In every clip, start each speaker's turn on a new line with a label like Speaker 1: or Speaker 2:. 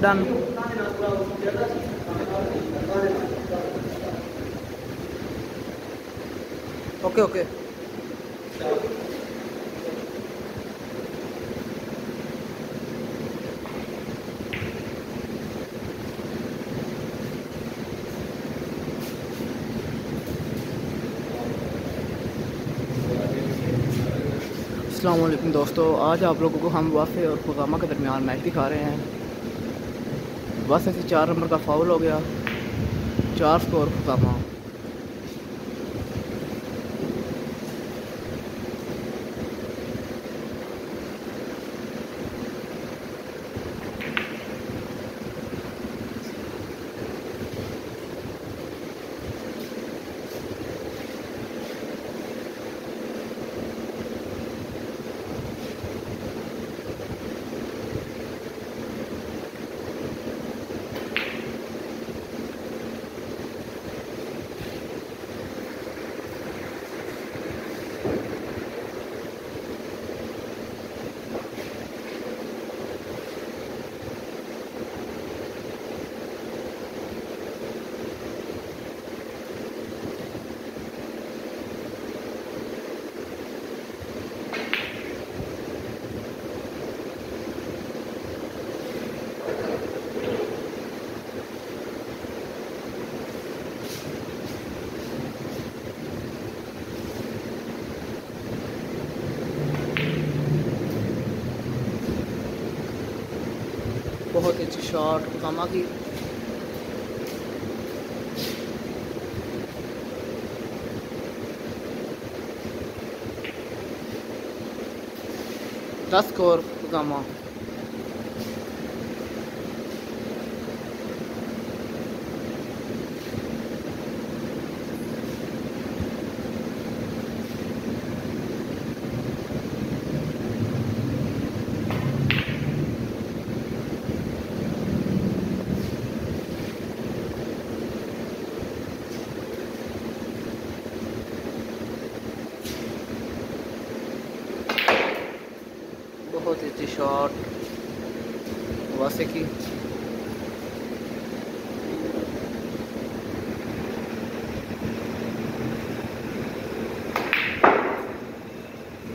Speaker 1: Done okay okay السلام علیکم دوستو آج آپ لوگوں کو ہم وافے اور پگامہ کے درمیان میچ دکھا رہے ہیں۔ بس ایسے چار نمبر کا فاول ہو گیا۔ چار سکور پگامہ بہت اچھی شارٹ کام آ گئی دس سکور پگامہ بہت اچھی شاٹ واسے کی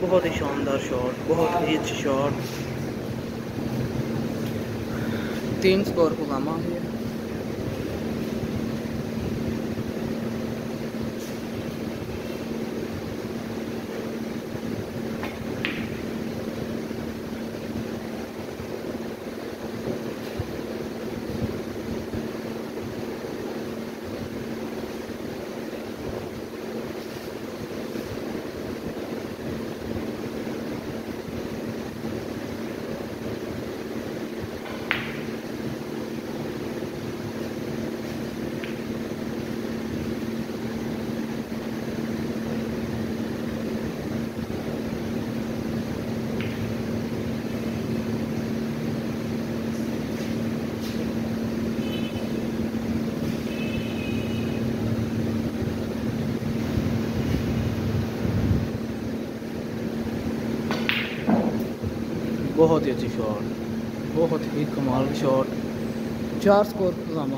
Speaker 1: بہت ہی شاندار شاٹ بہت ہی اچھی شاٹ تین سکور کو گاما ہے بہت ہی اچھی شاٹ، بہت ہی کمال کی شاٹ۔ چار سکور پجامہ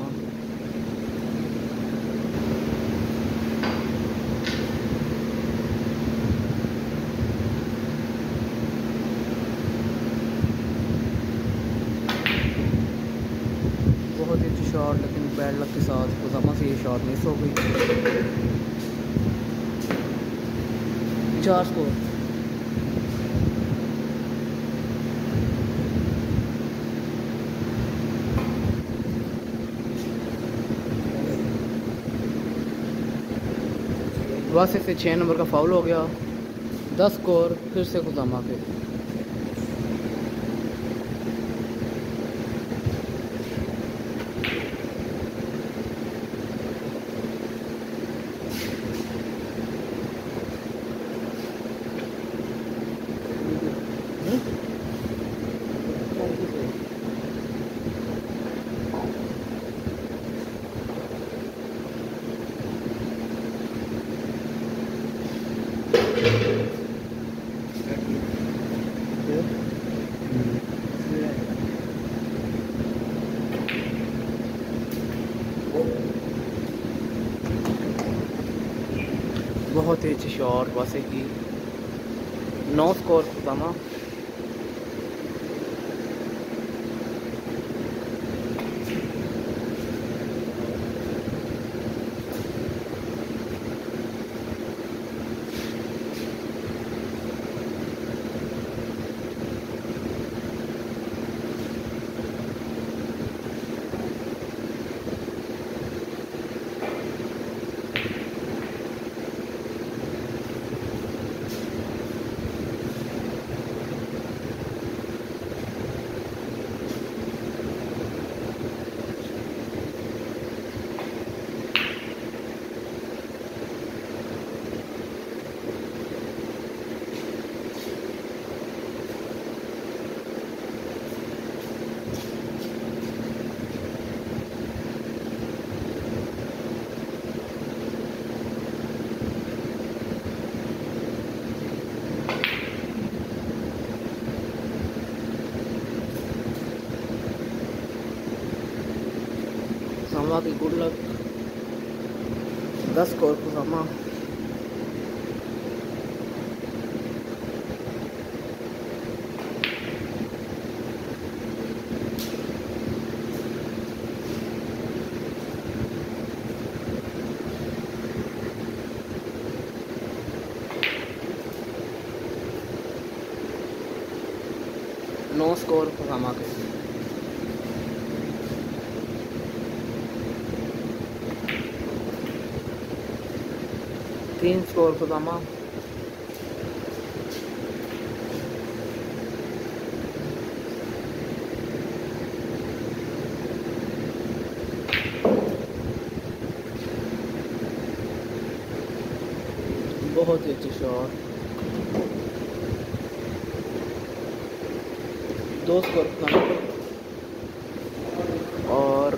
Speaker 1: بہت ہی اچھی شاٹ، لیکن بیڈ لک کے ساتھ پجامہ سے یہ شاٹ مس ہو گئی۔ چار سکور۔ واسف سے چھ نمبر کا فاؤل ہو گیا۔ دس کور پھر سے گزامہ کے۔ اچھی واسے کی نو سکور خزامہ ساما کی گڈ لک دس اسکور کو ساما نو اسکور کو کے تین اسکور خزامہ بہت ہی اچھی شاٹ دو اسکور خزامہ اور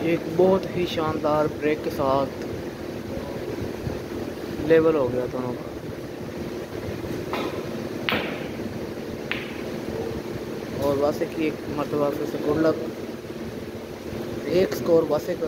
Speaker 1: ایک بہت ہی شاندار بریک کے ساتھ لیول ہو گیا دونوں کا۔ اور واسے کی ایک مرتبہ سے گڈ لک ایک سکور واسے کا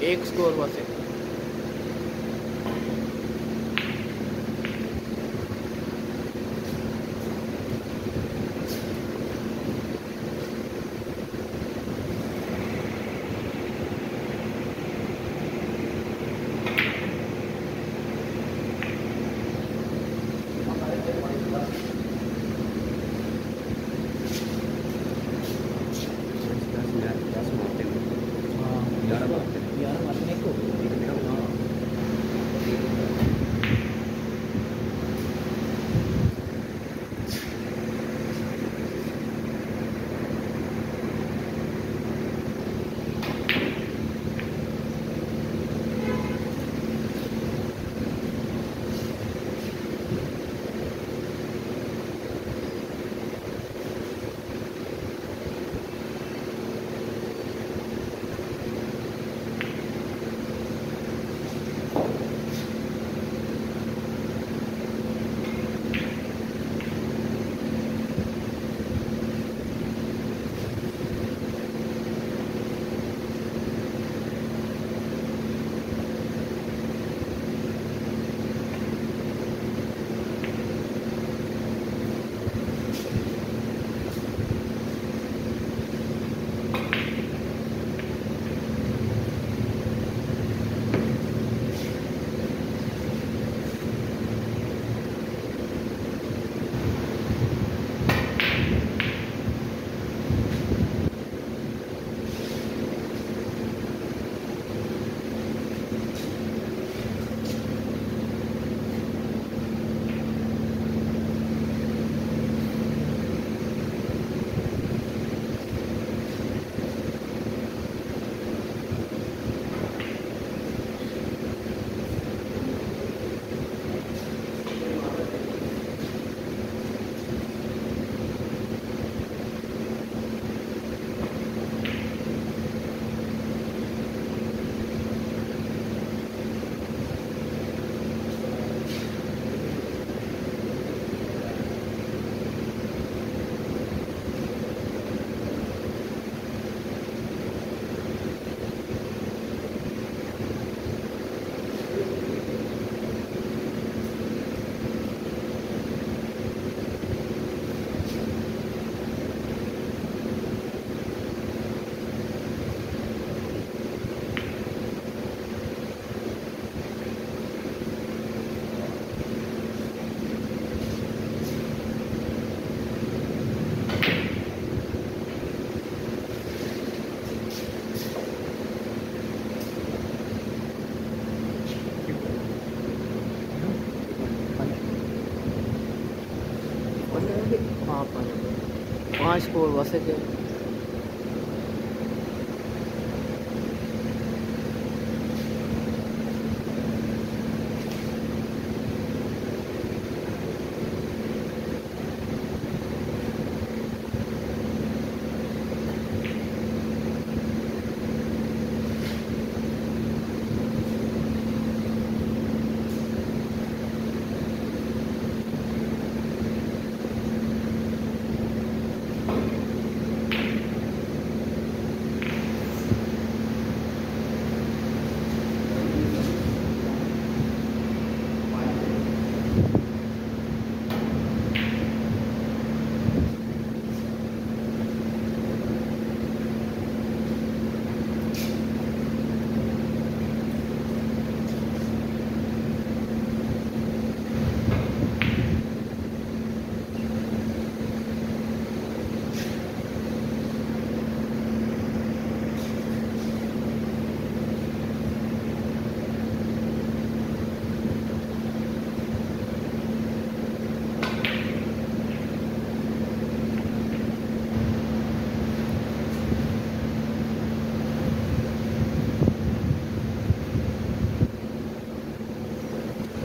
Speaker 1: ایک سکور واسے چار پانچ پانچ اسکور واسے کے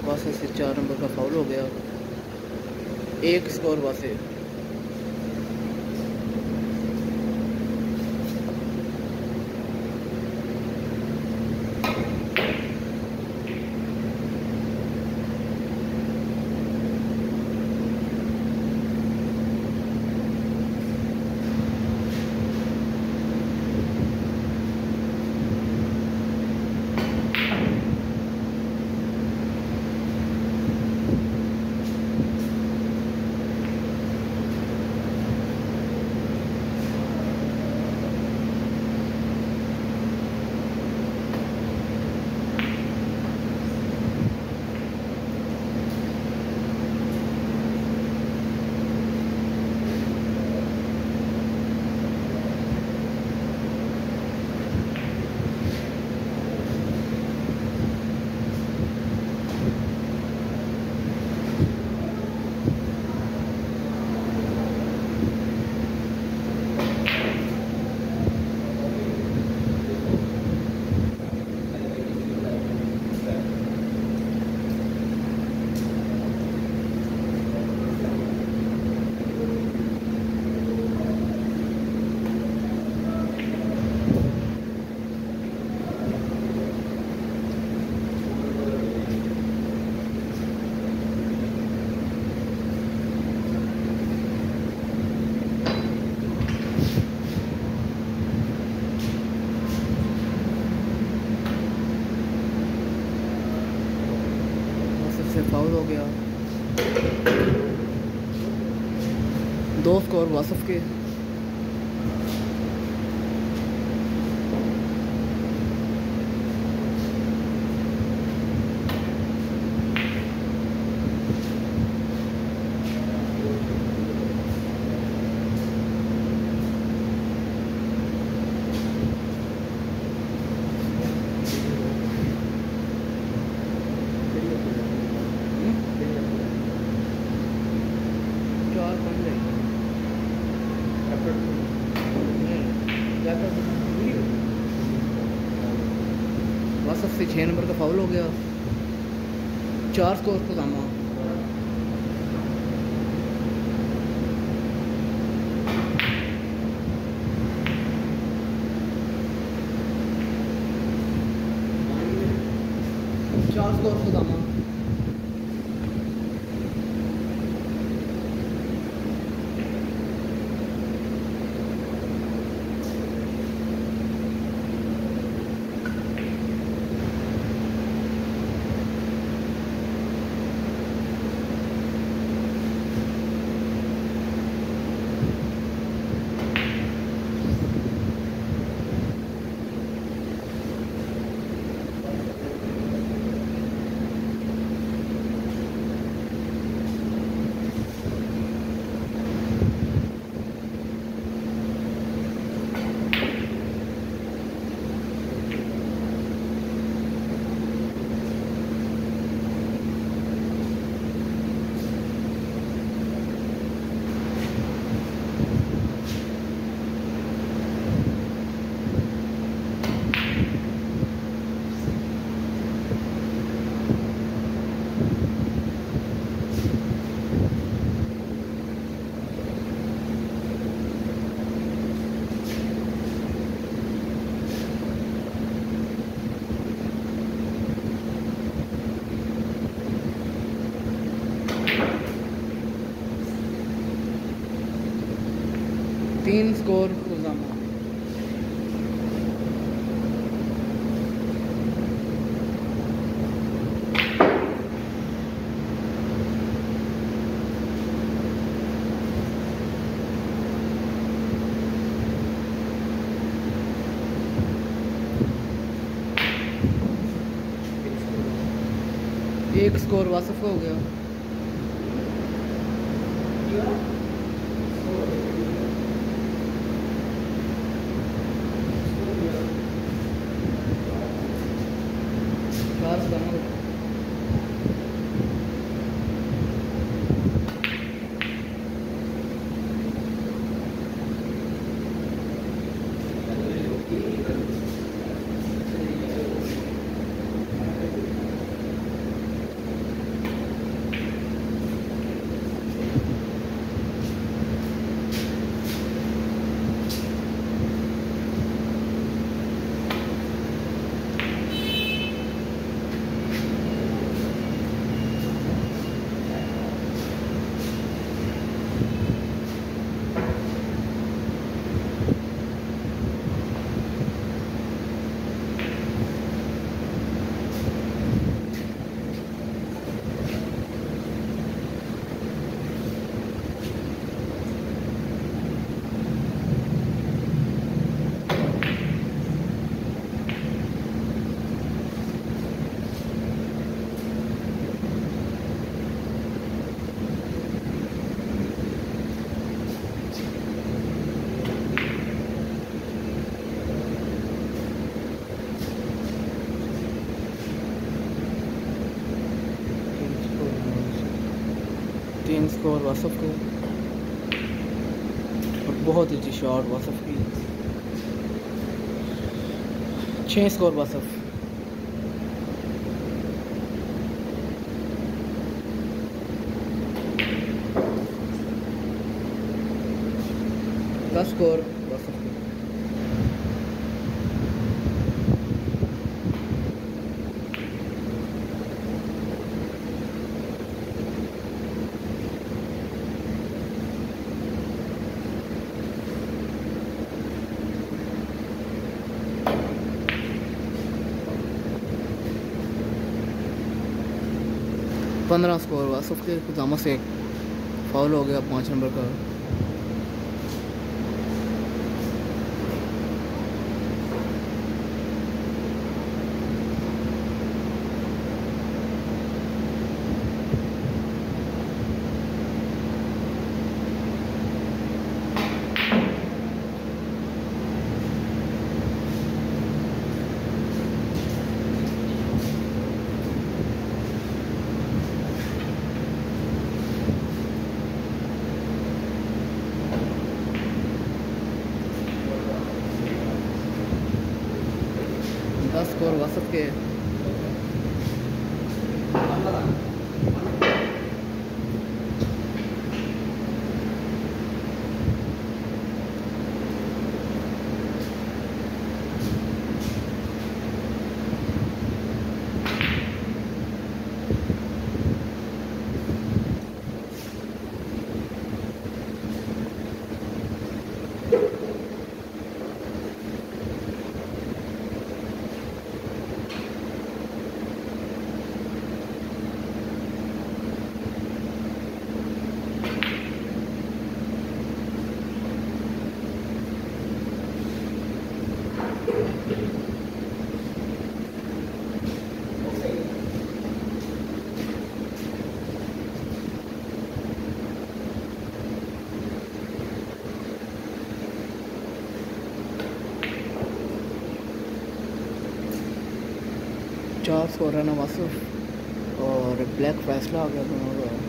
Speaker 1: واسے سے چار نمبر کا فاؤل ہو گیا۔ ایک اسکور واسے واسف سے فاؤل ہو گیا دو اسکور واسف کے چار پانچ بس اب سے چھ نمبر کا فاول ہو گیا چار اسکور کو دامہ ایک سکور واسف کا ہو گیا چار سدامہ کو اور واصف کو اور بہت اچھی شاٹ واسف کی۔ چھ اسکور واسف دس اسکور واصف کی پندرہ اسکور ہوا سب کے خزامہ سے فاول ہو گیا پانچ نمبر کا دس سکور وسط کے چار سو ہے نواسف اور بلیک فیصلہ آ گیا دونوں کا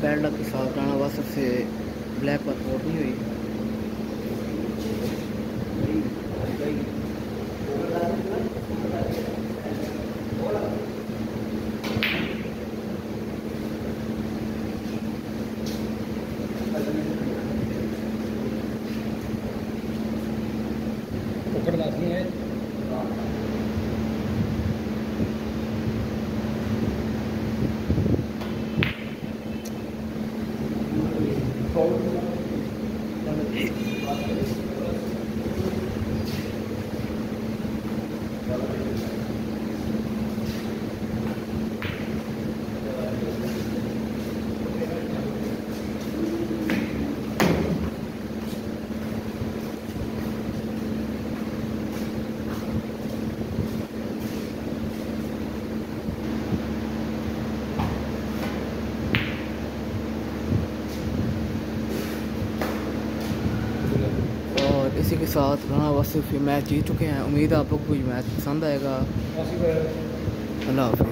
Speaker 1: بیلٹ کے ساتھ رہنا بس سے بلیک پر کوٹ نہیں ہوئی ساتھ رانا واسف یہ میچ جیت چکے ہیں۔ امید ہے آپ کو یہ میچ پسند آئے گا۔ اللہ حافظ۔